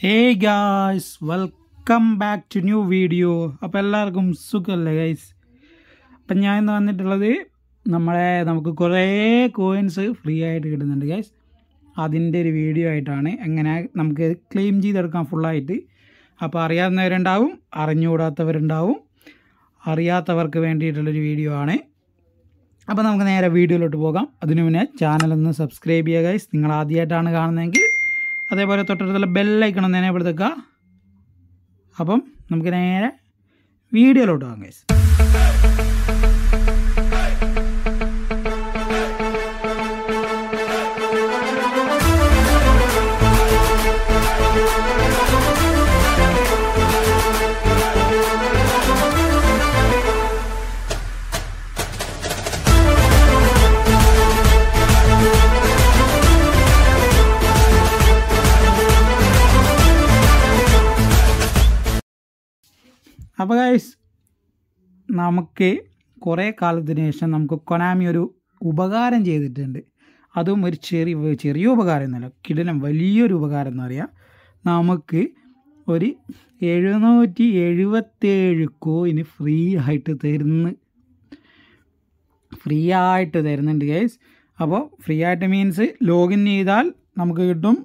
Hey guys welcome back to new video അപ്പോൾ എല്ലാവർക്കും സുഖമല്ലേ ഗൈസ് അപ്പം ഞാൻ ഇന്ന് വന്നിട്ടുള്ളത് നമ്മളെ നമുക്ക് കുറേ കോയിൻസ് ഫ്രീ ആയിട്ട് കിട്ടുന്നുണ്ട് ഗൈസ് അതിന്റെ ഒരു വീഡിയോ ആയിട്ടാണ് എങ്ങനെ നമുക്ക് ക്ലെയിം ചെയ്തെടുക്കാം ഫുള്ളായിട്ട് അപ്പോൾ അറിയാവുന്നവരുണ്ടാവും അറിഞ്ഞുകൂടാത്തവരുണ്ടാവും. അറിയാത്തവർക്ക് വേണ്ടിയിട്ടുള്ളൊരു വീഡിയോ ആണ്. അപ്പോൾ നമുക്ക് നേരെ വീഡിയോയിലോട്ട് പോകാം. അതിനു മുന്നേ ചാനലൊന്ന് സബ്സ്ക്രൈബ് ചെയ്യുക ഗൈസ് നിങ്ങൾ ആദ്യമായിട്ടാണ് കാണുന്നതെങ്കിൽ അതേപോലെ തൊട്ടടുത്തുള്ള ബെല്ലൈക്കണം ഒന്ന് എനേബിളത്തേക്കുക അപ്പം നമുക്ക് നേരെ വീഡിയോയിലോട്ട് പോകാം ഗൈസ് അപ്പോൾ ഗൈസ് നമുക്ക് കുറേ കാലത്തിന് ശേഷം നമുക്ക് കൊനാമി ഒരു ഉപകാരം ചെയ്തിട്ടുണ്ട്. അതും ഒരു ചെറിയ ചെറിയ ഉപകാരം എന്നല്ല കിടലം വലിയൊരു ഉപകാരം എന്ന് പറയാം. നമുക്ക് ഒരു എഴുന്നൂറ്റി എഴുപത്തേഴ് കോയിന് ഫ്രീ ആയിട്ട് തരുന്നു ഫ്രീ ആയിട്ട് തരുന്നുണ്ട് ഗൈസ് അപ്പോൾ ഫ്രീ ആയിട്ട് മീൻസ് ലോഗിൻ ചെയ്താൽ നമുക്ക് കിട്ടും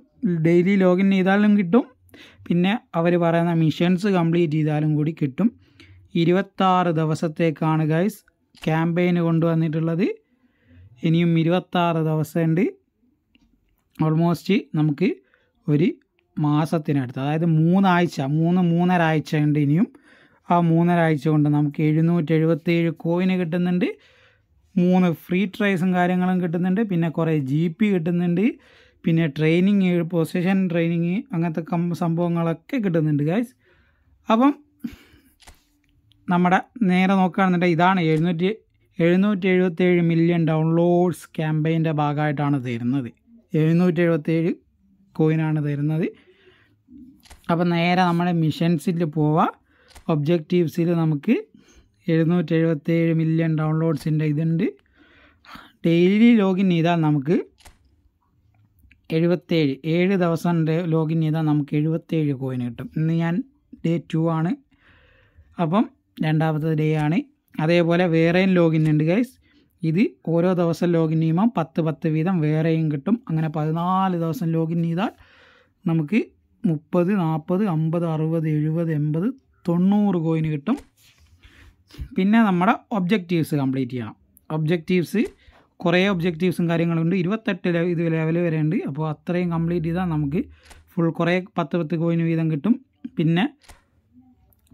ഡെയിലി ലോഗിൻ ചെയ്താലും കിട്ടും പിന്നെ അവർ പറയുന്ന മിഷൻസ് കംപ്ലീറ്റ് ചെയ്താലും കൂടി കിട്ടും. ഇരുപത്താറ് ദിവസത്തേക്കാണ് ഗൈസ് ക്യാമ്പയിന് കൊണ്ടുവന്നിട്ടുള്ളത്. ഇനിയും ഇരുപത്താറ് ദിവസമുണ്ട് ഓൾമോസ്റ്റ് നമുക്ക് ഒരു മാസത്തിനടുത്ത് അതായത് മൂന്നാഴ്ച മൂന്ന് മൂന്നര ആഴ്ച ഉണ്ട് ഇനിയും. ആ മൂന്നര ആഴ്ച കൊണ്ട് നമുക്ക് എഴുന്നൂറ്റി എഴുപത്തേഴ് കോയിന് കിട്ടുന്നുണ്ട്. മൂന്ന് ഫ്രീ ട്രൈസും കാര്യങ്ങളും കിട്ടുന്നുണ്ട്. പിന്നെ കുറേ ജി പി കിട്ടുന്നുണ്ട്. പിന്നെ ട്രെയിനിങ് പൊസിഷൻ ട്രെയിനിങ് അങ്ങനത്തെ കം സംഭവങ്ങളൊക്കെ കിട്ടുന്നുണ്ട് ഗൈസ് അപ്പം നമ്മുടെ നേരെ നോക്കുകയാണെന്നുണ്ടെങ്കിൽ ഇതാണ് എഴുന്നൂറ്റി എഴുന്നൂറ്റി എഴുപത്തേഴ് മില്യൺ ഡൗൺലോഡ്സ് ക്യാമ്പയിന്റെ ഭാഗമായിട്ടാണ് തരുന്നത്. എഴുന്നൂറ്റി എഴുപത്തേഴ് കോയിനാണ് തരുന്നത്. അപ്പം നേരെ നമ്മുടെ മിഷൻസിൽ പോവാം. ഒബ്ജക്റ്റീവ്സിൽ നമുക്ക് എഴുന്നൂറ്റി എഴുപത്തേഴ് മില്യൺ ഡൗൺലോഡ്സിന്റെ ഇതുണ്ട്. ഡെയിലി ലോഗിൻ ചെയ്താൽ നമുക്ക് എഴുപത്തേഴ് ഏഴ് ദിവസം ലോഗിൻ ചെയ്താൽ നമുക്ക് എഴുപത്തേഴ് കോയിൻ കിട്ടും. ഇന്ന് ഞാൻ ഡേ ടു ആണ്. അപ്പം രണ്ടാമത്തെ ഡേ ആണ്. അതേപോലെ വേറെയും ലോഗിൻ ഉണ്ട് ഗൈസ് ഇത് ഓരോ ദിവസം ലോഗിൻ ചെയ്യുമ്പോൾ പത്ത് പത്ത് വീതം വേറെയും കിട്ടും. അങ്ങനെ പതിനാല് ദിവസം ലോഗിൻ ചെയ്താൽ നമുക്ക് മുപ്പത് നാൽപ്പത് അമ്പത് അറുപത് എഴുപത് എൺപത് തൊണ്ണൂറ് കോയിന് കിട്ടും. പിന്നെ നമ്മുടെ ഒബ്ജക്റ്റീവ്സ് കംപ്ലീറ്റ് ചെയ്യണം. ഒബ്ജക്റ്റീവ്സ് കുറേ ഒബ്ജക്റ്റീവ്സും കാര്യങ്ങളുണ്ട്. ഇരുപത്തെട്ട് ഇത് ലെവൽ വരെ ഉണ്ട് അപ്പോൾ അത്രയും കംപ്ലീറ്റ് ചെയ്താൽ നമുക്ക് ഫുൾ കുറേ പത്ത് പത്ത് കോയിന് വീതം കിട്ടും. പിന്നെ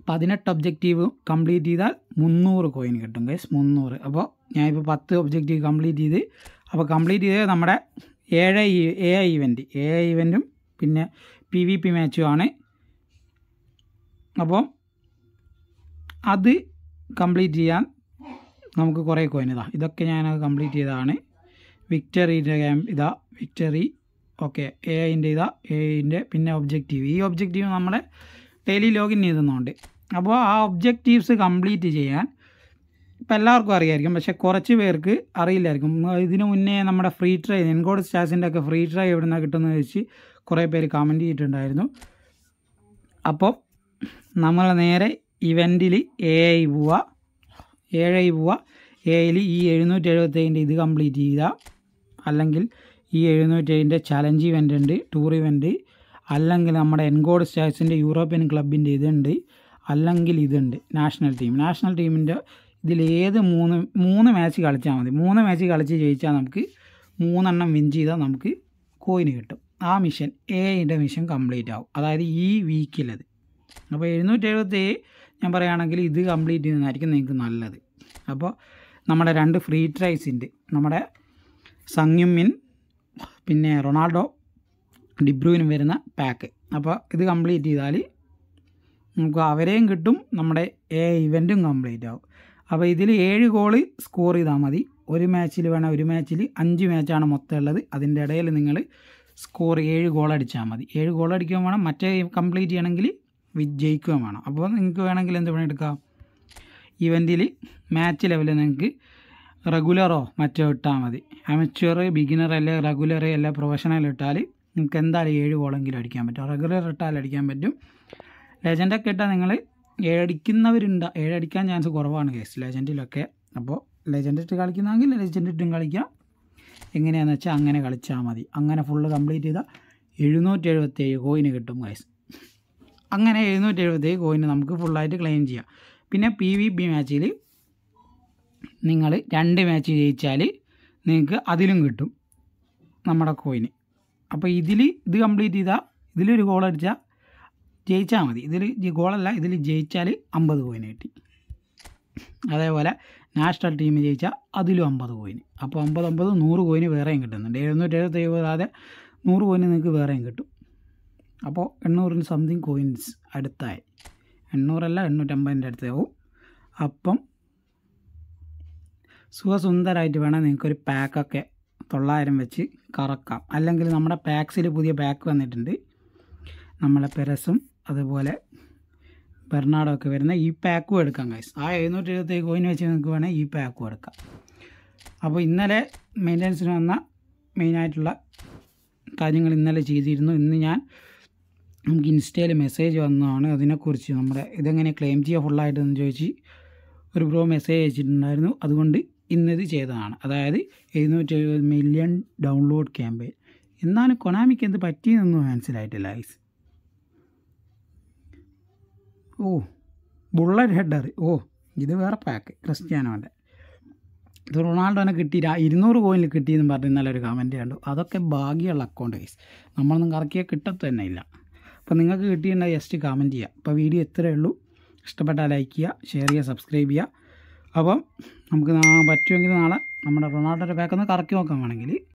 പതിനെട്ട് ഒബ്ജക്റ്റീവ് കംപ്ലീറ്റ് ചെയ്താൽ മുന്നൂറ് കോയിൻ കിട്ടും ഗൈസ് മുന്നൂറ്. അപ്പോൾ ഞാനിപ്പോൾ പത്ത് ഒബ്ജക്റ്റീവ് കംപ്ലീറ്റ് ചെയ്ത് അപ്പോൾ കംപ്ലീറ്റ് ചെയ്ത് നമ്മുടെ ഏഴ് A I event A I ഇവന്റും പിന്നെ പി വി പി മാച്ചും ആണ്. അപ്പോൾ അത് കംപ്ലീറ്റ് ചെയ്യാൻ നമുക്ക് കുറേ കോയിൻ ഇതാ. ഇതൊക്കെ ഞാൻ കംപ്ലീറ്റ് ചെയ്തതാണ്. വിക്ടറിന്റെ ക്യാമ്പ് ഇതാ. വിക്ടറി ഓക്കെ എ ഐന്റെ ഇതാ. എ ഐന്റെ പിന്നെ ഒബ്ജക്റ്റീവ് ഈ ഒബ്ജക്റ്റീവ് നമ്മളെ ഡെയിലി ലോഗിൻ ചെയ്തുന്നുണ്ട്. അപ്പോൾ ആ ഒബ്ജക്റ്റീവ്സ് കംപ്ലീറ്റ് ചെയ്യാൻ ഇപ്പം എല്ലാവർക്കും അറിയായിരിക്കും. പക്ഷേ കുറച്ച് പേർക്ക് അറിയില്ലായിരിക്കും. ഇതിന് മുന്നേ നമ്മുടെ ഫ്രീ ട്രൈ എൻകോഡ് സ്റ്റാസിന്റെ ഒക്കെ ഫ്രീ ട്രൈ എവിടെ നിന്നാണ് കിട്ടുന്നത് വെച്ച് കുറേ പേര് കമന്റ് ചെയ്തിട്ടുണ്ടായിരുന്നു. അപ്പോൾ നമ്മൾ നേരെ ഇവന്റിൽ എ ഐ പോവുക ഏഴ് ഐ പോവുക ഐയിൽ ഈ എഴുന്നൂറ്റി എഴുപത്തേഴിന്റെ ഇത് കംപ്ലീറ്റ് ചെയ്യുക അല്ലെങ്കിൽ ഈ എഴുന്നൂറ്റേഴിന്റെ ചലഞ്ച് ഇവന്റ് ഉണ്ട് ടൂർ ഇവന്റ്. അല്ലെങ്കിൽ നമ്മുടെ എൻഗോഡ് സ്റ്റാർസിന്റെ യൂറോപ്യൻ ക്ലബിന്റെ ഇതുണ്ട്. അല്ലെങ്കിൽ ഇതുണ്ട് നാഷണൽ ടീം. നാഷണൽ ടീമിന്റെ ഇതിലേത് മൂന്ന് മൂന്ന് മാച്ച് കളിച്ചാൽ മതി. മൂന്ന് മാച്ച് കളിച്ച് ജയിച്ചാൽ നമുക്ക് മൂന്നെണ്ണം വിൻ ചെയ്താൽ നമുക്ക് കോയിന് കിട്ടും. ആ മിഷൻ എയുടെ മിഷൻ കംപ്ലീറ്റ് ആവും. അതായത് ഈ വീക്കിലത് അപ്പോൾ എഴുന്നൂറ്റി എഴുപത്തി ഞാൻ പറയുകയാണെങ്കിൽ ഇത് കംപ്ലീറ്റ് ചെയ്യുന്നതായിരിക്കും നിങ്ങൾക്ക് നല്ലത്. അപ്പോൾ നമ്മുടെ രണ്ട് ഫ്രീ ട്രൈസിന്റെ നമ്മുടെ സംയുമിൻ പിന്നെ റൊണാൾഡോ ഡിബ്രൂവിനും വരുന്ന പാക്ക് അപ്പോൾ ഇത് കംപ്ലീറ്റ് ചെയ്താൽ നമുക്ക് അവരെയും കിട്ടും നമ്മുടെ എ ഇവന്റും കംപ്ലീറ്റ് ആവും. അപ്പോൾ ഇതിൽ ഏഴ് ഗോൾ സ്കോർ ചെയ്താൽ മതി. ഒരു മാച്ചിൽ വേണം ഒരു മാച്ചിൽ അഞ്ച് മാച്ചാണ് മൊത്തം ഉള്ളത്. അതിന്റെ ഇടയിൽ നിങ്ങൾ സ്കോർ ഏഴ് ഗോൾ അടിച്ചാൽ മതി. ഏഴ് ഗോൾ അടിക്കാൻ വേണം മറ്റേ കംപ്ലീറ്റ് ചെയ്യണമെങ്കിൽ വി- ജയിക്കുകയും വേണം. അപ്പോൾ നിങ്ങൾക്ക് വേണമെങ്കിൽ എന്ത് വേണം എടുക്കാം. ഇവന്റിൽ മാച്ച് ലെവലിൽ നിങ്ങൾക്ക് റെഗുലറോ മറ്റോ ഇട്ടാൽ മതി. അമച്വർ ബിഗിനർ അല്ലെ റെഗുലർ അല്ല പ്രൊഫഷണൽ ഇട്ടാൽ നിങ്ങൾക്ക് എന്തായാലും ഏഴ് ഗോളെങ്കിലും അടിക്കാൻ പറ്റും. റെഗുലർ ഇട്ടാൽ അടിക്കാൻ പറ്റും. ലെജൻഡൊക്കെ ഇട്ടാൽ നിങ്ങൾ ഏഴടിക്കുന്നവരുണ്ട് ഏഴടിക്കാൻ ചാൻസ് കുറവാണ് കേസ് ലെജൻഡിലൊക്കെ അപ്പോൾ ലെജൻഡ് ഇട്ട് കളിക്കുന്നതെങ്കിൽ ലെജൻഡ് ഇട്ടും കളിക്കാം. എങ്ങനെയാണെന്ന് വെച്ചാൽ അങ്ങനെ കളിച്ചാൽ മതി. അങ്ങനെ ഫുള്ള് കംപ്ലീറ്റ് ചെയ്താൽ എഴുന്നൂറ്റി എഴുപത്തേഴ് കോയിന് കിട്ടും ഗൈസ് അങ്ങനെ എഴുന്നൂറ്റി എഴുപത് കോയിന് നമുക്ക് ഫുള്ളായിട്ട് ക്ലെയിം ചെയ്യാം. പിന്നെ പി വി ബി മാച്ചിൽ നിങ്ങൾ രണ്ട് മാച്ച് ജയിച്ചാൽ നിങ്ങൾക്ക് അതിലും കിട്ടും നമ്മുടെ കോയിന് അപ്പോൾ ഇതിൽ ഇത് കംപ്ലീറ്റ് ചെയ്താൽ ഇതിലൊരു ഗോൾ അടിച്ചാൽ ജയിച്ചാൽ മതി. ഇതിൽ ഗോളല്ല ഇതിൽ ജയിച്ചാൽ അമ്പത് കോയിന് കിട്ടി. അതേപോലെ നാഷണൽ ടീം ജയിച്ചാൽ അതിലും അമ്പത് കോയിന് അപ്പോൾ അമ്പത് അമ്പത് നൂറ് കോയിന് വേറെയും കിട്ടുന്നുണ്ട്. എഴുന്നൂറ്റി എഴുപത്തി എഴുപതാതെ നൂറ് കോയിന് നിങ്ങൾക്ക് വേറെയും കിട്ടും. അപ്പോൾ എണ്ണൂറിന് സംതിങ് കോയിൻസ് അടുത്തായി. എണ്ണൂറല്ല എണ്ണൂറ്റമ്പതിന്റെ അടുത്താവും അപ്പം സുഖസുന്ദരമായിട്ട് വേണം നിങ്ങൾക്കൊരു പാക്കൊക്കെ തൊള്ളായിരം വെച്ച് കറക്കാം. അല്ലെങ്കിൽ നമ്മുടെ പാക്സിൽ പുതിയ പാക്ക് വന്നിട്ടുണ്ട്. നമ്മളെ പെരസും അതുപോലെ ബെർണാഡോ ഒക്കെ വരുന്ന ഈ പാക്കും എടുക്കാം കൈസ് ആ എഴുന്നൂറ്റി എഴുപത്തി കോയിൻ വെച്ച് നിങ്ങൾക്ക് വേണേൽ ഈ പാക്കും എടുക്കാം. അപ്പോൾ ഇന്നലെ മെയിന്റനൻസിന് വന്ന മെയിനായിട്ടുള്ള കാര്യങ്ങൾ ഇന്നലെ ചെയ്തിരുന്നു. ഇന്ന് ഞാൻ നമുക്ക് ഇൻസ്റ്റയിൽ മെസ്സേജ് വന്നതാണ്. അതിനെക്കുറിച്ച് നമ്മുടെ ഇതെങ്ങനെ ക്ലെയിം ചെയ്യുക ഫുള്ളായിട്ടെന്ന് ചോദിച്ച് ഒരു ബ്രോ മെസ്സേജ് അയച്ചിട്ടുണ്ടായിരുന്നു. അതുകൊണ്ട് ഇന്നത് ചെയ്തതാണ്. അതായത് എഴുന്നൂറ്റി എഴുപത് മില്യൺ ഡൗൺലോഡ് ക്യാമ്പയിൻ എന്നാലും കൊണാമിക്ക് എന്ത് പറ്റിയെന്നൊന്നും മനസ്സിലായിട്ടില്ല ഐസ് ഓ ബുള്ളറ്റ് ഹെഡർ ഓ ഇത് വേറെ പാക്ക് ക്രിസ്ത്യാനോന്റെ. ഇത് റൊണാൾഡോനെ കിട്ടി ഇരുന്നൂറ് കോയിനിൽ കിട്ടിയെന്ന് പറഞ്ഞ് നല്ലൊരു കമന്റ് കണ്ടു. അതൊക്കെ ഭാഗ്യമുള്ള അക്കൗണ്ട് കേസ് നമ്മളൊന്നും കറക്കിയാൽ കിട്ടത്തു തന്നെ ഇല്ല. അപ്പോൾ നിങ്ങൾക്ക് കിട്ടിയിട്ടുണ്ടെങ്കിൽ ജസ്റ്റ് കമന്റ് ചെയ്യുക അപ്പോൾ വീഡിയോ ഇത്രയേ ഉള്ളൂ. ഇഷ്ടപ്പെട്ടാൽ ലൈക്ക് ചെയ്യുക ഷെയർ ചെയ്യുക സബ്സ്ക്രൈബ് ചെയ്യുക അപ്പം നമുക്ക് പറ്റുമെങ്കിൽ നാളെ നമ്മുടെ റൊണാൾഡോയുടെ പാക്കൊന്ന് കറക്കി നോക്കാൻ വേണമെങ്കിൽ